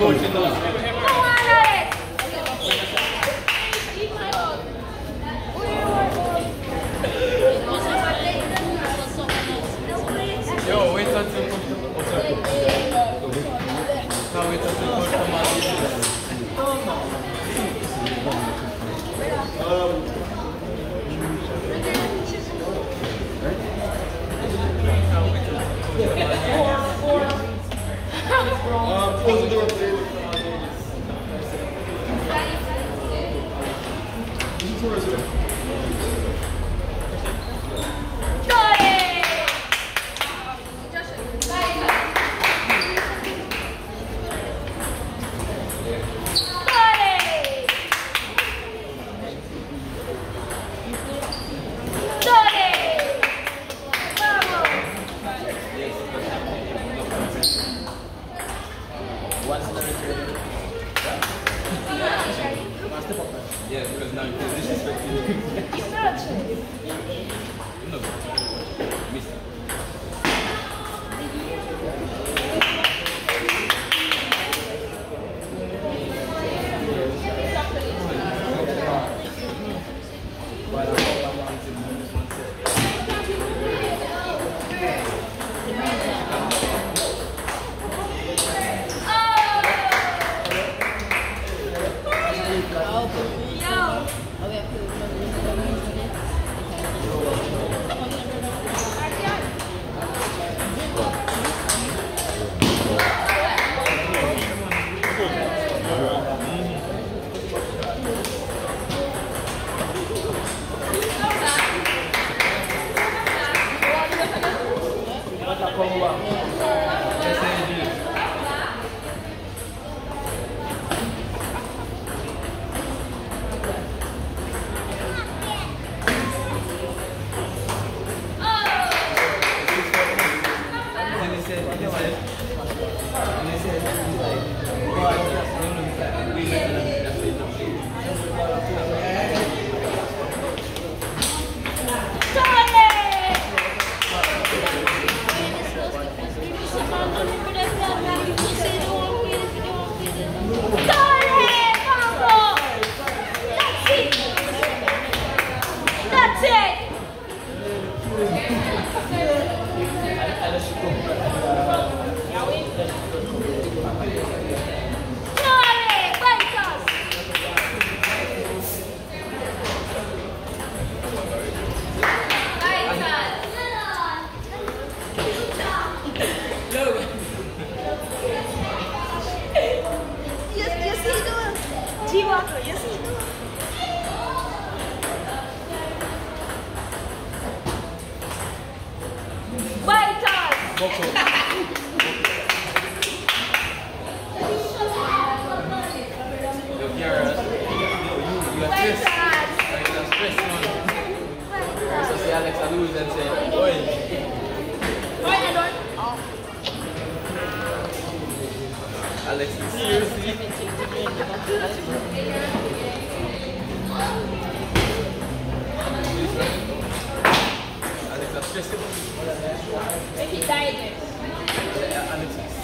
Continua. Us.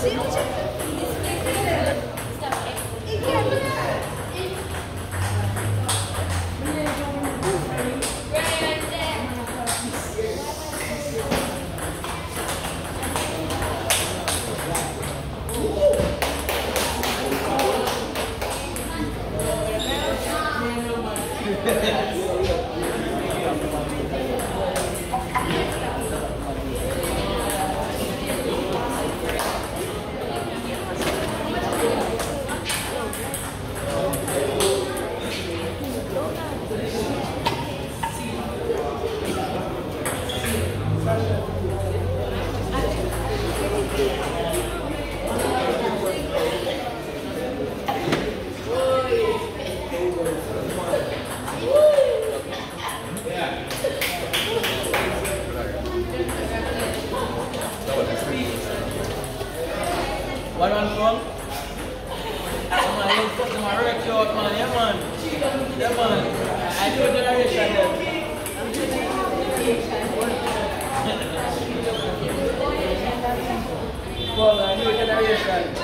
See, watch Well, I do generation.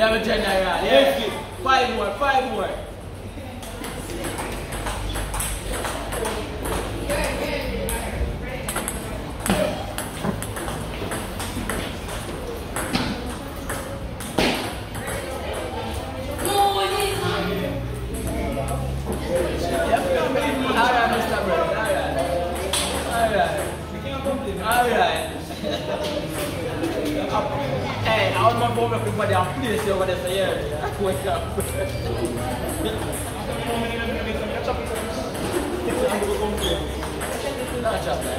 11 naira. Yeah. Five more, five more.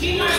Junior